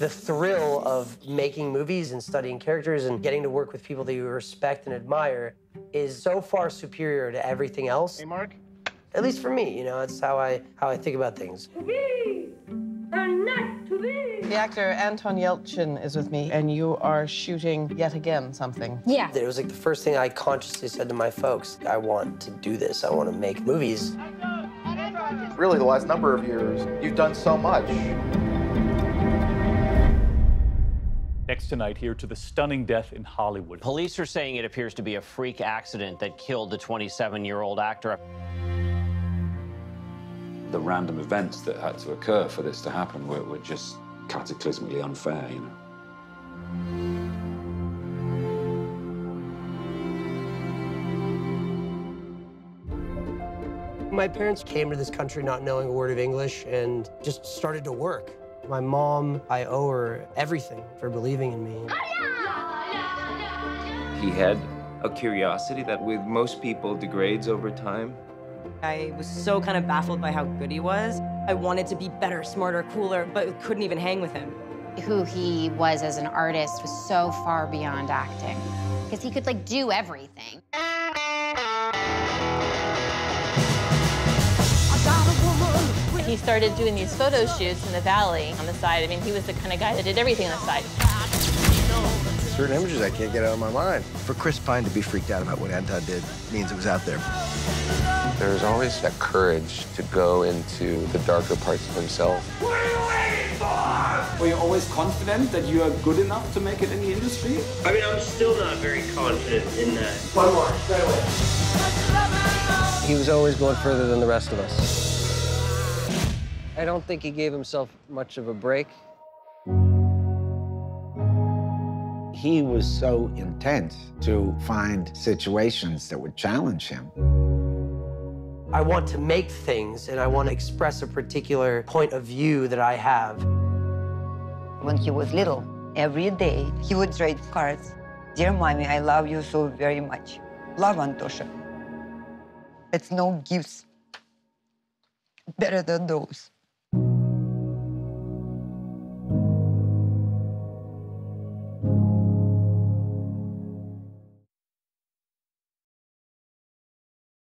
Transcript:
The thrill of making movies and studying characters and getting to work with people that you respect and admire is so far superior to everything else. Hey, Mark. At least for me, you know, that's how I how I think about things. To be or not to be. The actor Anton Yelchin is with me, and you are shooting yet again something. Yeah. It was like the first thing I consciously said to my folks, I want to do this. I want to make movies. Really, the last number of years, you've done so much. Next tonight, here to the stunning death in Hollywood. Police are saying it appears to be a freak accident that killed the 27 year old actor. The random events that had to occur for this to happen were, were just cataclysmically unfair, you know. My parents came to this country not knowing a word of English and just started to work. My mom, I owe her everything for believing in me. He had a curiosity that with most people degrades over time. I was so kind of baffled by how good he was. I wanted to be better, smarter, cooler, but couldn't even hang with him. Who he was as an artist was so far beyond acting because he could like do everything. He started doing these photo shoots in the valley on the side. I mean, he was the kind of guy that did everything on the side. Certain images I can't get out of my mind. For Chris Pine to be freaked out about what Anton did means it was out there. There's always that courage to go into the darker parts of himself. What are you waiting for? Were you always confident that you are good enough to make it in the industry? I mean, I'm still not very confident in that. One more, right away. He was always going further than the rest of us. I don't think he gave himself much of a break. He was so intent to find situations that would challenge him. I want to make things and I want to express a particular point of view that I have. When he was little, every day he would trade cards. Dear mommy, I love you so very much. Love Antosha. It's no gifts better than those.